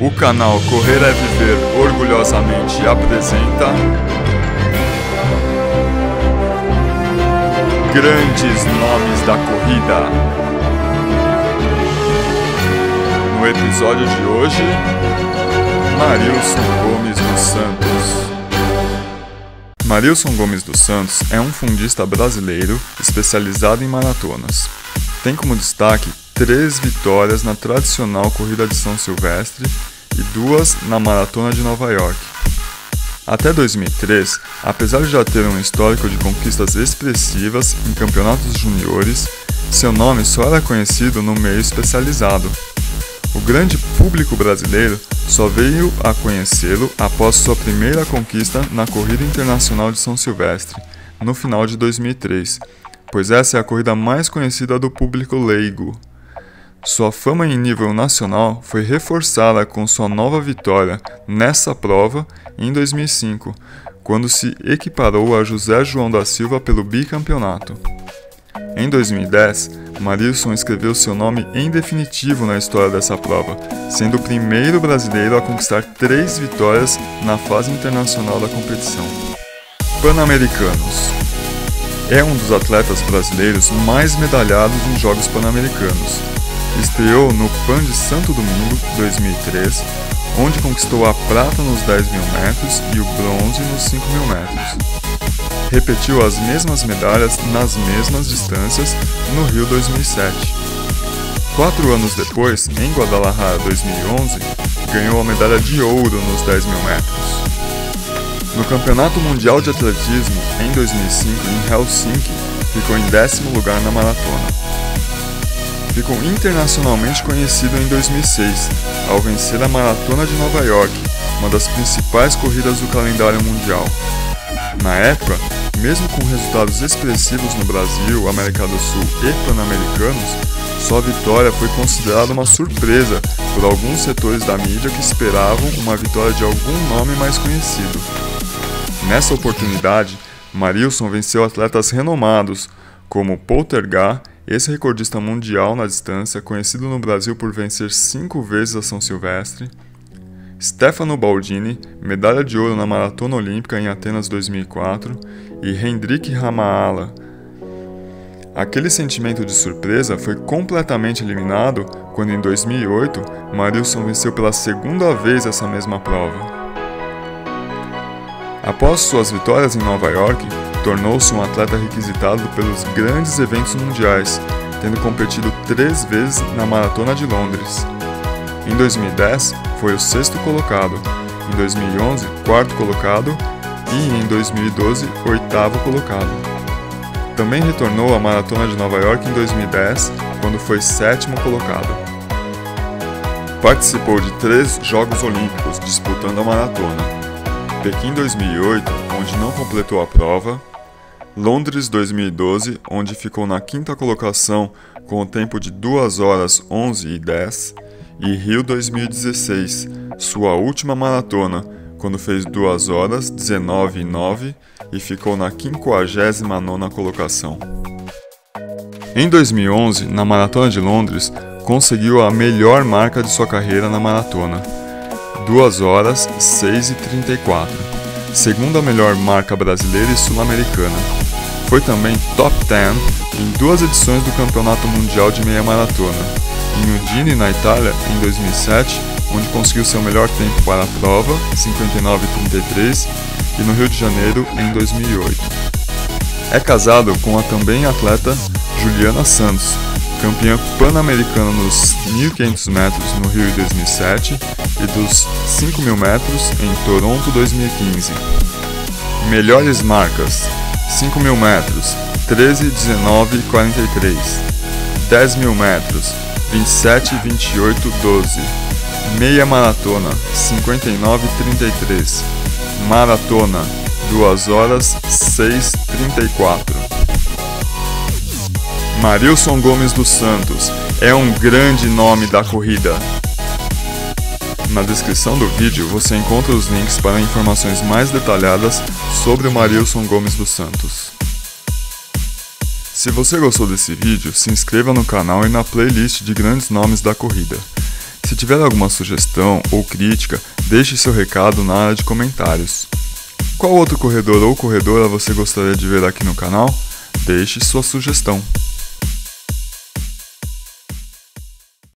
O canal Correr é Viver orgulhosamente apresenta Grandes Nomes da Corrida. No episódio de hoje, Marilson Gomes dos Santos. Marilson Gomes dos Santos é um fundista brasileiro especializado em maratonas. Tem como destaque três vitórias na tradicional Corrida de São Silvestre e duas na Maratona de Nova York. Até 2003, apesar de já ter um histórico de conquistas expressivas em campeonatos juniores, seu nome só era conhecido no meio especializado. O grande público brasileiro só veio a conhecê-lo após sua primeira conquista na Corrida Internacional de São Silvestre, no final de 2003, pois essa é a corrida mais conhecida do público leigo. Sua fama em nível nacional foi reforçada com sua nova vitória nessa prova em 2005, quando se equiparou a José João da Silva pelo bicampeonato. Em 2010, Marilson escreveu seu nome em definitivo na história dessa prova, sendo o primeiro brasileiro a conquistar três vitórias na fase internacional da competição. Pan-Americanos É um dos atletas brasileiros mais medalhados nos Jogos Pan-Americanos. Estreou no Pan de Santo Domingo 2003, onde conquistou a prata nos 10 mil metros e o bronze nos 5 mil metros repetiu as mesmas medalhas nas mesmas distâncias no Rio 2007. Quatro anos depois, em Guadalajara 2011, ganhou a medalha de ouro nos 10 mil metros. No Campeonato Mundial de Atletismo, em 2005, em Helsinki, ficou em décimo lugar na maratona. Ficou internacionalmente conhecido em 2006, ao vencer a Maratona de Nova York, uma das principais corridas do calendário mundial. Na época, mesmo com resultados expressivos no Brasil, América do Sul e Pan-Americanos, sua vitória foi considerada uma surpresa por alguns setores da mídia que esperavam uma vitória de algum nome mais conhecido. Nessa oportunidade, Marilson venceu atletas renomados, como Poltergar, ex-recordista mundial na distância, conhecido no Brasil por vencer cinco vezes a São Silvestre, Stefano Baldini, medalha de ouro na Maratona Olímpica em Atenas 2004, e Hendrik Ramaala. Aquele sentimento de surpresa foi completamente eliminado quando, em 2008, Marilson venceu pela segunda vez essa mesma prova. Após suas vitórias em Nova York, tornou-se um atleta requisitado pelos grandes eventos mundiais, tendo competido três vezes na Maratona de Londres. Em 2010, foi o sexto colocado, em 2011, quarto colocado e em 2012, oitavo colocado. Também retornou à Maratona de Nova York em 2010, quando foi sétimo colocado. Participou de três Jogos Olímpicos disputando a maratona: Pequim 2008, onde não completou a prova, Londres 2012, onde ficou na quinta colocação com o tempo de 2 horas 11 e 10, e Rio 2016, sua última maratona, quando fez 2 horas 19 e 9 e ficou na 59ª colocação. Em 2011, na Maratona de Londres, conseguiu a melhor marca de sua carreira na maratona, 2 horas 6 e 34, segunda melhor marca brasileira e sul-americana. Foi também top 10 em duas edições do Campeonato Mundial de Meia Maratona, em Udine, na Itália, em 2007, onde conseguiu seu melhor tempo para a prova, 59,33, e no Rio de Janeiro, em 2008. É casado com a também atleta Juliana Santos, campeã pan-americana nos 1.500 metros no Rio em 2007 e dos 5.000 metros em Toronto 2015. Melhores marcas: 5.000 metros, 13, 19 43. 10.000 metros, 27, 28, 12. Meia maratona, 59, 33. Maratona, 2 horas, 6, 34. Marilson Gomes dos Santos é um grande nome da corrida. Na descrição do vídeo você encontra os links para informações mais detalhadas sobre o Marilson Gomes dos Santos. Se você gostou desse vídeo, se inscreva no canal e na playlist de grandes nomes da corrida. Se tiver alguma sugestão ou crítica, deixe seu recado na área de comentários. Qual outro corredor ou corredora você gostaria de ver aqui no canal? Deixe sua sugestão.